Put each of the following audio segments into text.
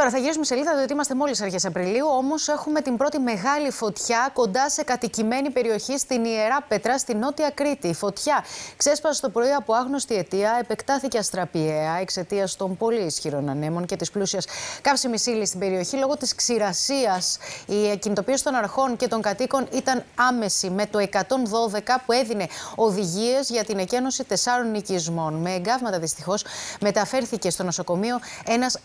Τώρα θα γυρίσουμε σελίδα, διότι είμαστε μόλις αρχές Απριλίου. Όμως έχουμε την πρώτη μεγάλη φωτιά κοντά σε κατοικημένη περιοχή στην Ιερά Πετρά, στη Νότια Κρήτη. Η φωτιά ξέσπασε το πρωί από άγνωστη αιτία, επεκτάθηκε αστραπιαία εξαιτίας των πολύ ισχυρών ανέμων και της πλούσιας καύσιμης ύλης στην περιοχή. Λόγω της ξηρασίας, η κινητοποίηση των αρχών και των κατοίκων ήταν άμεση με το 112 που έδινε οδηγίες για την εκένωση τεσσάρων οικισμών. Με εγκάβματα δυστυχώς μεταφέρθηκε στο νοσοκομείο ένας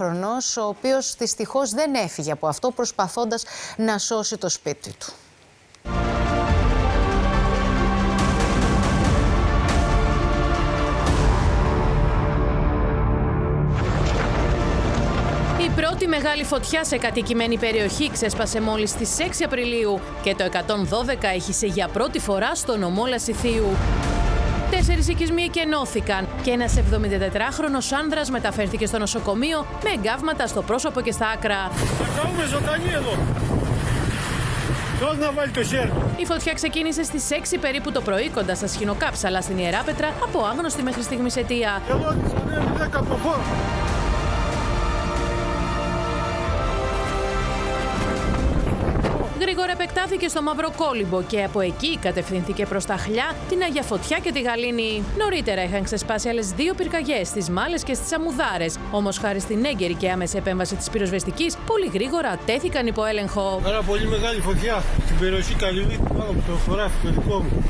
74 ο οποίος δυστυχώς δεν έφυγε από αυτό προσπαθώντας να σώσει το σπίτι του. Η πρώτη μεγάλη φωτιά σε κατοικημένη περιοχή ξέσπασε μόλις στις 6 Απριλίου και το 112 έχισε για πρώτη φορά στο νομό Λασιθίου. Τέσσερις οικισμοί εκενώθηκαν και ένας 74χρονο άνδρας μεταφέρθηκε στο νοσοκομείο με εγκάβματα στο πρόσωπο και στα άκρα. Η φωτιά ξεκίνησε στις 6 περίπου το πρωί κοντά στα σχηνοκάψαλα στην Ιεράπετρα από άγνωστη μέχρι στιγμής αιτία. Γρήγορα επεκτάθηκε στο Μαύρο Κόλυμπο και από εκεί κατευθύνθηκε προς τα Χλιά, την Αγία Φωτιά και τη Γαλήνη. Νωρίτερα είχαν ξεσπάσει άλλες δύο πυρκαγιές στις Μάλες και στις Αμουδάρες. Όμως, χάρη στην έγκαιρη και άμεση επέμβαση της πυροσβεστικής, πολύ γρήγορα τέθηκαν υπό έλεγχο. Πάρα πολύ μεγάλη φωτιά στην περιοχή Καλυβίτη, πάνω από το χωράφι το δικό μου.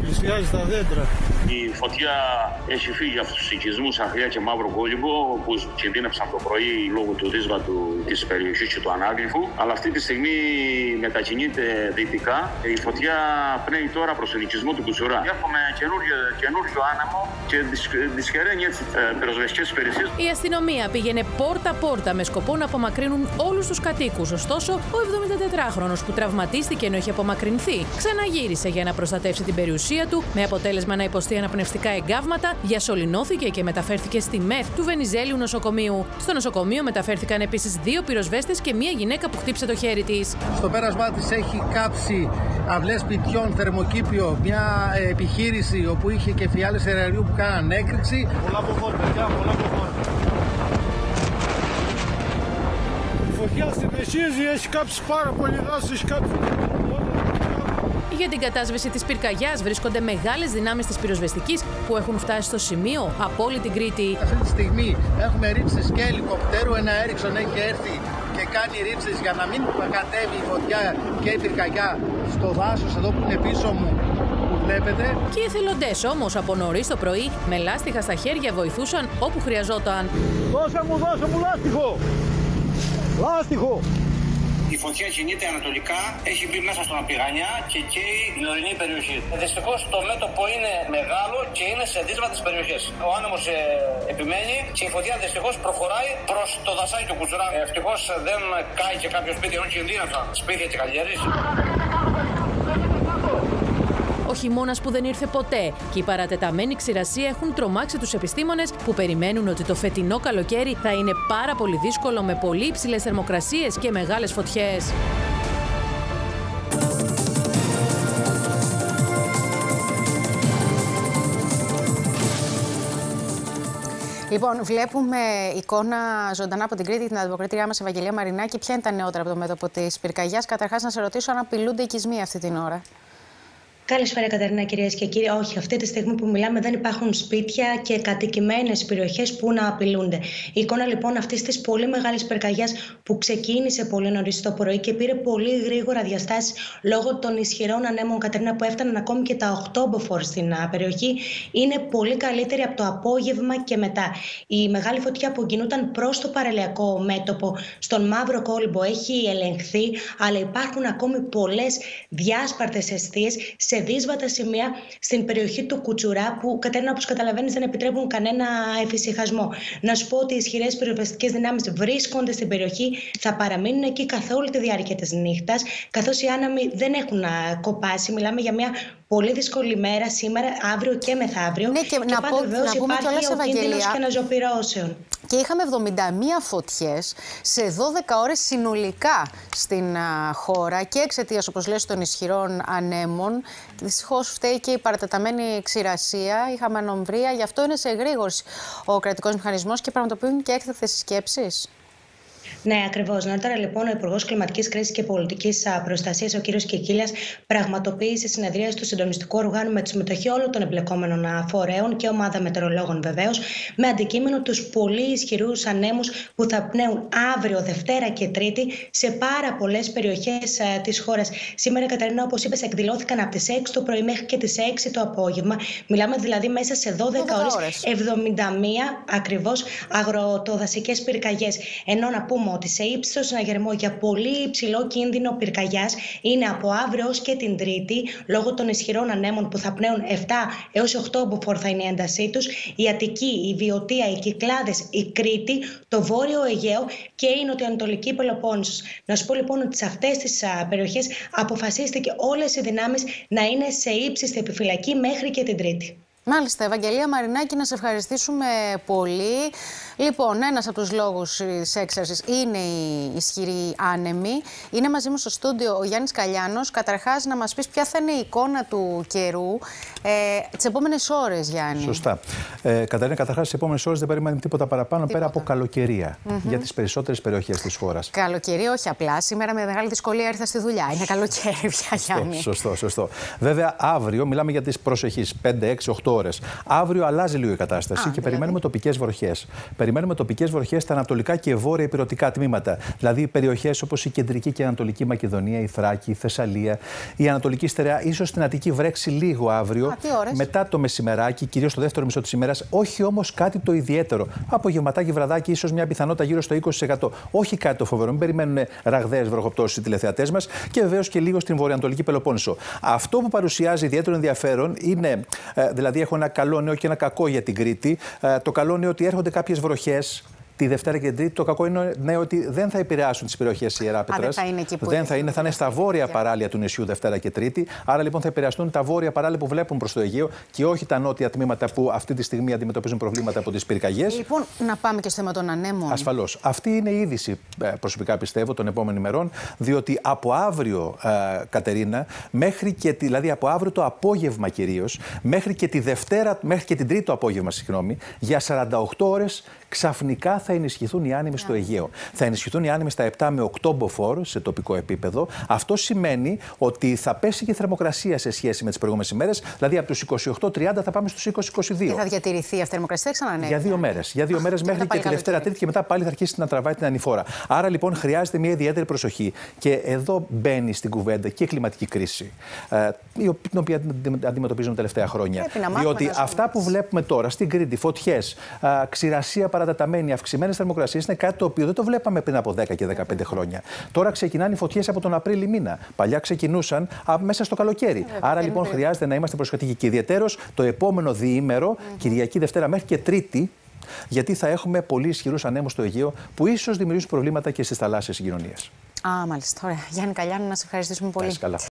Πλησιάζει στα δέντρα. Η φωτιά έχει φύγει από τους οικισμούς Αχλιά και Μαύρο Κόλυμπο, που κινδύνευσαν το πρωί λόγω του ρίσβατου της περιοχής και του ανάγλυφου. Αλλά αυτή τη στιγμή μετακινείται δυτικά. Η φωτιά πνέει τώρα προς τον οικισμό του Κουτσουρά. Έχουμε καινούριο, καινούριο άνεμο και δυσχεραίνει έτσι ε, πυροσβεστικές υπηρεσίες. Η αστυνομία πήγαινε πόρτα-πόρτα με σκοπό να απομακρύνουν όλους τους κατοίκους. Ωστόσο, ο 74χρονο που τραυματίστηκε ενώ είχε απομακρυνθεί, ξαναγύρισε για να προστατεύσει την περιουσία του, με αποτέλεσμα να υποστεί αναπνευστικά εγκάβματα, διασωληνώθηκε και μεταφέρθηκε στη ΜΕΘ του Βενιζέλιου νοσοκομείου. Στο νοσοκομείο μεταφέρθηκαν επίσης δύο πυροσβέστες και μία γυναίκα που χτύπησε το χέρι της. Στο πέρασμά της έχει κάψει αυλές σπιτιών, θερμοκήπιο, μια επιχείρηση όπου είχε και φιάλες αεραρίου που κάναν έκρηξη. Πολλά από χώρο, παιδιά, πολλά από χώρο. Η φωτιά συνεχίζει, έχει κάψει πάρα πολύ δάση, έχει κάψει για την κατάσβεση της πυρκαγιάς βρίσκονται μεγάλες δυνάμεις της πυροσβεστικής που έχουν φτάσει στο σημείο από όλη την Κρήτη. Αυτή τη στιγμή έχουμε ρήψεις και ελικοπτέρου. Ένα έριξον έχει έρθει και κάνει ρήψεις για να μην κατέβει η φωτιά και η πυρκαγιά στο δάσος εδώ που είναι πίσω μου που βλέπετε. Και οι εθελοντέ όμως από νωρίς το πρωί με λάστιχα στα χέρια βοηθούσαν όπου χρειαζόταν. Δώσε μου, δώσε μου λάστιχο! Λάστιχο! Η φωτιά κινείται ανατολικά, έχει μπει μέσα στον Απηγανιά και καίει η ορεινή περιοχή. Δυστυχώς το μέτωπο είναι μεγάλο και είναι σε δύσβατε περιοχές. Ο άνεμος ε, επιμένει και η φωτιά δυστυχώς προχωράει προς το δασάκι του Κουτσουρά. Ευτυχώς δεν κάει και κάποιο σπίτι ενώ κινδύναυσαν σπίτια και καλλιέργειε. Ο χειμώνας που δεν ήρθε ποτέ και η παρατεταμένη ξηρασία έχουν τρομάξει τους επιστήμονες που περιμένουν ότι το φετινό καλοκαίρι θα είναι πάρα πολύ δύσκολο με πολύ υψηλές θερμοκρασίες και μεγάλες φωτιές. Λοιπόν, βλέπουμε εικόνα ζωντανά από την Κρήτη, την αντιποκρίτριά μας Ευαγγελία Μαρινάκη. Ποια είναι τα νεότερα από το μέτωπο της πυρκαγιάς; Καταρχάς, να σε ρωτήσω αν απειλούνται οικισμοί αυτή την ώρα. Καλησπέρα, Κατερίνα, κυρίες και κύριοι. Όχι, αυτή τη στιγμή που μιλάμε δεν υπάρχουν σπίτια και κατοικημένες περιοχές που να απειλούνται. Η εικόνα λοιπόν αυτής της πολύ μεγάλης πυρκαγιάς που ξεκίνησε πολύ νωρίς το πρωί και πήρε πολύ γρήγορα διαστάσεις λόγω των ισχυρών ανέμων, Κατερίνα, που έφταναν ακόμη και τα 8 μποφόρ στην περιοχή, είναι πολύ καλύτερη από το απόγευμα και μετά. Η μεγάλη φωτιά που κινούταν προς το παρελιακό μέτωπο στον Μαύρο Κόλυμπο έχει ελεγχθεί, αλλά υπάρχουν ακόμη πολλές διάσπαρτες αιστείες σε δύσβατα σημεία στην περιοχή του Κουτσουρά, που Κατέρινα, όπως καταλαβαίνεις, δεν επιτρέπουν κανένα εφησυχασμό. Να σου πω ότι οι ισχυρές πυροσβεστικέ δυνάμεις βρίσκονται στην περιοχή, θα παραμείνουν εκεί καθ' όλη τη διάρκεια της νύχτας, καθώς οι άναμοι δεν έχουν κοπάσει. Μιλάμε για μια πολύ δύσκολη μέρα σήμερα, αύριο και μεθαύριο. Ναι, και, και να, πω, να πούμε υπάρχει ο κίνδυνος και αναζωπυρώσεων. Και είχαμε 71 φωτιές σε 12 ώρες συνολικά στην χώρα και εξαιτίας, όπως λες, των ισχυρών ανέμων. Δυστυχώς φταίει και η παρατεταμένη ξηρασία. Είχαμε ανομβρία, γι' αυτό είναι σε εγρήγορση ο κρατικός μηχανισμός και πραγματοποιούν και έκτακτες σκέψεις. Ναι, ακριβώς. Νωρίτερα, λοιπόν, ο Υπουργός Κλιματικής Κρίσης και Πολιτικής Προστασίας, ο κ. Κικίλιας, πραγματοποίησε συνεδρία του συντονιστικού οργάνου με τη συμμετοχή όλων των εμπλεκόμενων φορέων και ομάδα μετεωρολόγων βεβαίως, με αντικείμενο τους πολύ ισχυρούς ανέμους που θα πνέουν αύριο, Δευτέρα και Τρίτη σε πάρα πολλές περιοχές της χώρας. Σήμερα, Καταρίνα, όπως είπες, εκδηλώθηκαν από τις 6 το πρωί μέχρι και τις 6 το απόγευμα. Μιλάμε δηλαδή μέσα σε 12, 12 ώρες 71 ακριβώς αγροτοδασικές πυρκαγιές. Ενώ να πούμε ότι σε ύψιστο συναγερμό για πολύ υψηλό κίνδυνο πυρκαγιάς είναι από αύριο ω και την Τρίτη, λόγω των ισχυρών ανέμων που θα πνέουν 7 έως 8 μποφόρ θα είναι η έντασή τους, η Αττική, η Βιωτία, οι Κυκλάδες, η Κρήτη, το Βόρειο Αιγαίο και η Νοτιοανατολική Πελοπόννησος. Να σου πω λοιπόν ότι σε αυτές τις περιοχές αποφασίστηκε όλες οι δυνάμεις να είναι σε ύψιστη επιφυλακή μέχρι και την Τρίτη. Μάλιστα, Ευαγγελία Μαρινάκη, να σε ευχαριστήσουμε πολύ. Λοιπόν, ένας από τους λόγους της έξαρσης είναι η ισχυρή άνεμη. Είναι μαζί μου στο στούντιο ο Γιάννης Καλιάνος. Καταρχάς, να μας πεις ποια θα είναι η εικόνα του καιρού ε, τις επόμενες ώρες, Γιάννη. Σωστά. Ε, Καταρίνα, καταρχάς, τις επόμενες ώρες δεν περιμένουμε τίποτα παραπάνω τίποτα. πέρα από καλοκαιρία mm -hmm. για τις περισσότερες περιοχές της χώρας. Καλοκαιρία, όχι απλά. Σήμερα με μεγάλη δυσκολία ήρθα στη δουλειά. Είναι καλοκαίρι πια, Γιάννη. Σωστό, σωστό. Βέβαια, αύριο μιλάμε για τις προσεχείς 5, 6, 8 ώρες. Αύριο αλλάζει λίγο η κατάσταση Α, και δηλαδή. περιμένουμε τοπικές βροχές. Περιμένουμε τοπικές βροχές στα ανατολικά και βόρεια υπηρετικά τμήματα. Δηλαδή περιοχές όπως η κεντρική και ανατολική Μακεδονία, η Θράκη, η Θεσσαλία, η Ανατολική Στερεά. ίσως στην Αττική βρέξει λίγο αύριο. Α, μετά το μεσημεράκι, κυρίως το δεύτερο μισό της ημέρας. Όχι όμως κάτι το ιδιαίτερο. Απογευματάκι, βραδάκι, ίσως μια πιθανότητα γύρω στο 20%. Όχι κάτι το φοβερό. Μην περιμένουν ραγδαίες βροχοπτώσεις οι τηλεθεατές μας και βεβαίως και λίγο στην βορειοανατολική Πελοπόννησο. Αυτό που παρουσιάζει ιδιαίτερο ενδιαφέρον είναι, ε, δηλαδή έχω ένα καλό νέο και ένα κακό για την Κρήτη. Ε, το καλό νέο ότι έρχονται κάποιες βροχές τη Δευτέρα και την Τρίτη. Το κακό είναι ναι, ότι δεν θα επηρεάσουν τις περιοχές Ιερά Δεν θα είναι εκεί που Δεν θα είναι, θα είναι στα βόρεια παράλια του νησιού Δευτέρα και Τρίτη. Άρα λοιπόν θα επηρεαστούν τα βόρεια παράλια που βλέπουν προς το Αιγαίο και όχι τα νότια τμήματα που αυτή τη στιγμή αντιμετωπίζουν προβλήματα από τις πυρκαγιές. Λοιπόν, να πάμε και στο θέμα των ανέμων. Ασφαλώς. Αυτή είναι η είδηση, ε, προσωπικά πιστεύω, των επόμενων ημερών, διότι από αύριο, ε, Κατερίνα, μέχρι και, δηλαδή από αύριο το απόγευμα κυρίως, μέχρι και τη Δευτέρα, μέχρι και την Τρίτη το απόγευμα, συγγνώμη, για 48 ώρες ξαφνικά θα ενισχυθούν οι άνεμοι στο Αιγαίο. Θα ενισχυθούν οι άνεμοι στα 7 με 8 μποφόρ σε τοπικό επίπεδο. Αυτό σημαίνει ότι θα πέσει και η θερμοκρασία σε σχέση με τις προηγούμενες ημέρες. Δηλαδή από τους 28-30 θα πάμε στους 20-22. Και θα διατηρηθεί αυτή η θερμοκρασία, ξανανεύει. Για δύο μέρες. Για δύο μέρες μέχρι και τη Δευτέρα Τρίτη και μετά πάλι θα αρχίσει να τραβάει την ανηφόρα. Άρα λοιπόν χρειάζεται μια ιδιαίτερη προσοχή. Και εδώ μπαίνει στην κουβέντα και η κλιματική κρίση, ε, την οποία αντιμετωπίζουμε τα τελευταία χρόνια. Διότι αυτά που βλέπουμε τώρα στην Κρήτη, φωτιές, ξηρασία παραταταμένη, αυξημένε θερμοκρασίε είναι κάτι το οποίο δεν το βλέπαμε πριν από 10 και 15 χρόνια. Τώρα ξεκινάνε οι φωτιές από τον Απρίλη μήνα. Παλιά ξεκινούσαν μέσα στο καλοκαίρι. Ε, Άρα λοιπόν χρειάζεται να είμαστε προσεκτικοί. Και ιδιαίτερω το επόμενο διήμερο, Κυριακή Δευτέρα μέχρι και Τρίτη, γιατί θα έχουμε πολύ ισχυρούς ανέμους στο Αιγαίο που ίσως δημιουργήσουν προβλήματα και στις θαλάσσιες συγκοινωνίες. Α, μάλιστα. Ωραία. Γιάννη Καλιάνου, να σε ευχαριστήσουμε πολύ. καλά.